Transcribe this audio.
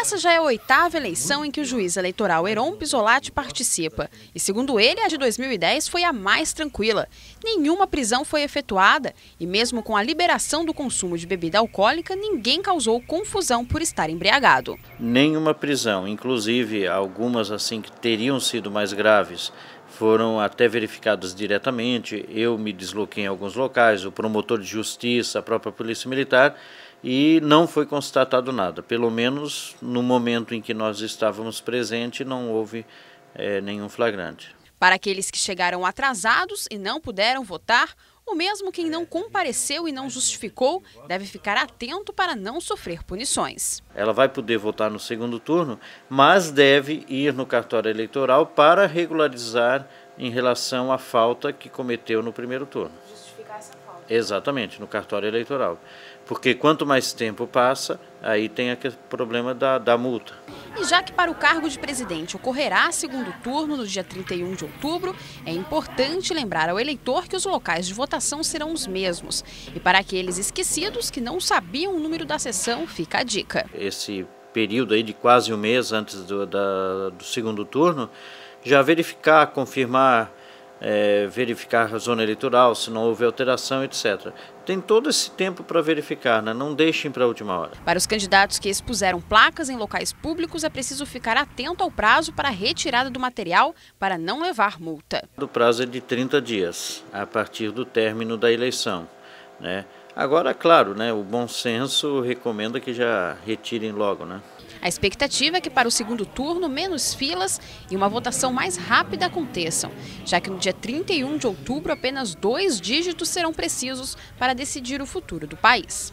Essa já é a oitava eleição em que o juiz eleitoral Heron Pisolati participa. E segundo ele, a de 2010 foi a mais tranquila. Nenhuma prisão foi efetuada e mesmo com a liberação do consumo de bebida alcoólica, ninguém causou confusão por estar embriagado. Nenhuma prisão, inclusive algumas assim que teriam sido mais graves, foram até verificadas diretamente. Eu me desloquei em alguns locais, o promotor de justiça, a própria Polícia Militar e não foi constatado nada. Pelo menos no momento em que nós estávamos presentes, não houve é, nenhum flagrante. Para aqueles que chegaram atrasados e não puderam votar, o mesmo quem não compareceu e não justificou deve ficar atento para não sofrer punições. Ela vai poder votar no segundo turno, mas deve ir no cartório eleitoral para regularizar em relação à falta que cometeu no primeiro turno. Exatamente, no cartório eleitoral. Porque quanto mais tempo passa, aí tem aquele problema da, da multa. E já que para o cargo de presidente ocorrerá segundo turno no dia 31 de outubro, é importante lembrar ao eleitor que os locais de votação serão os mesmos. E para aqueles esquecidos que não sabiam o número da sessão, fica a dica. Esse período aí de quase um mês antes do, da, do segundo turno, já verificar, confirmar é, verificar a zona eleitoral, se não houve alteração, etc. Tem todo esse tempo para verificar, né? não deixem para a última hora. Para os candidatos que expuseram placas em locais públicos, é preciso ficar atento ao prazo para a retirada do material para não levar multa. O prazo é de 30 dias, a partir do término da eleição. Né? Agora, claro, né, o bom senso recomenda que já retirem logo. Né? A expectativa é que para o segundo turno menos filas e uma votação mais rápida aconteçam, já que no dia 31 de outubro apenas dois dígitos serão precisos para decidir o futuro do país.